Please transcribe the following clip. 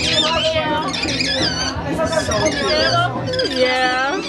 Yeah. Yeah.